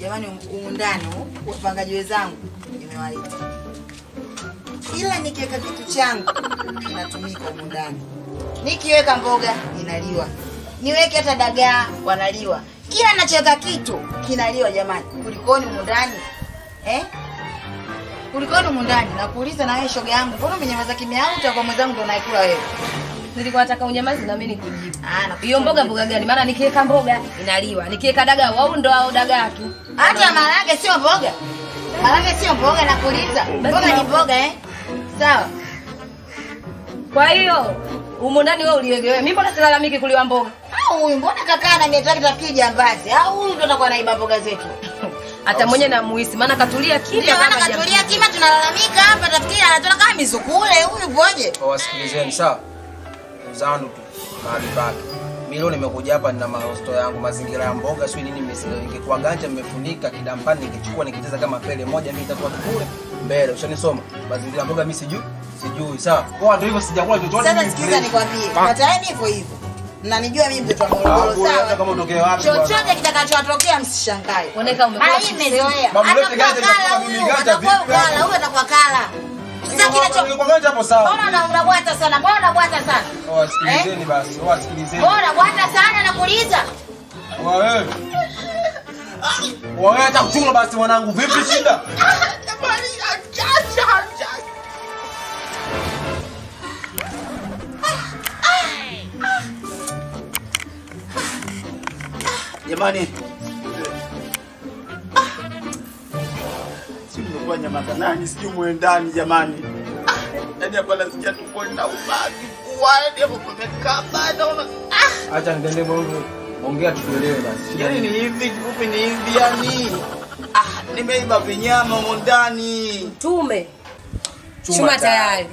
Jamani, uundani wapangaji wenzangu nimewaita, kila nikiweka kitu changu kinatumika humu ndani. Nikiweka mboga inaliwa, niweke hata dagaa wanaliwa, kila nachoweka kitu kinaliwa. Jamani, kulikoni humu ndani eh? Kulikoni humu ndani? Nakuuliza na wewe shoga yangu, mbona umenyamaza kimya? Au utakuwa mwenzangu ndo naikula wewe? Nilikuwa nataka unyamazi na mimi nikujibu. Ah, Hiyo mboga mboga gani? Maana nikiweka mboga inaliwa, nikiweka dagaa au ndo au dagaa tu. hata maharage sio mboga, maharage sio mboga. Nakuuliza, mboga ni mboga eh? Sawa. Kwa hiyo humu ndani wewe uliegewe. Mimi mbona silalamiki kuliwa mboga? Au huyu mbona kakaa na yake tafikiri jambazi? Au huyu ndo atakuwa naiba mboga zetu? Hata mwenye namuhisi maana katulia Ndio kimya maana kama katulia kimya, tunalalamika hapa, tafikiri anatoka kama mizukule. Huyu poje? Wasikilizeni sawa, uzandu tu mahali pake. Mimi leo nimekuja hapa nina marosto yangu, mazingira ya mboga sio nini, nimesile ingekuwa ganja mmefunika kidampani, ningechukua nikicheza kama pele moja mimi nitakuwa kule mbele. Ushanisoma mazingira ya mboga, mimi sijui sijui. Sawa, kwa ndio hivyo, sijakula chochote. Sasa mimi sikiza, nikwambie, kataeni hivyo hivyo. Mnanijua mimi mtoto wa Morogoro, wewe hata sawa? kama utokee wapi. Chochote kitakachotokea msishangae. Oneka umekuwa. Imezoea. Mambo yote Atakuwa ganja itakuwa mimi ganja vipi? Kala, huyo atakuwa kala. Sasa kinacho kwa ganja hapo sawa. Mbona una- unabwata sana? Mbona unabwata sana? Wasikilizeni basi, wasikilizeni. Bora bwana sana nakuuliza? Wewe. Wewe hata kuchunga basi mwanangu, vipi shida? Jamani, si mmekuwa nyamaza nani? Sijui mwendani jamani. Yaani hapa nasikia tuko na ubaki kwani hapo naona. Acha bongo. Ongea tukuelewe basi. Yaani ni hivi kifupi ni hivi yani. Ah, nimeiba vinyama mondani. Tume. Chuma tayari.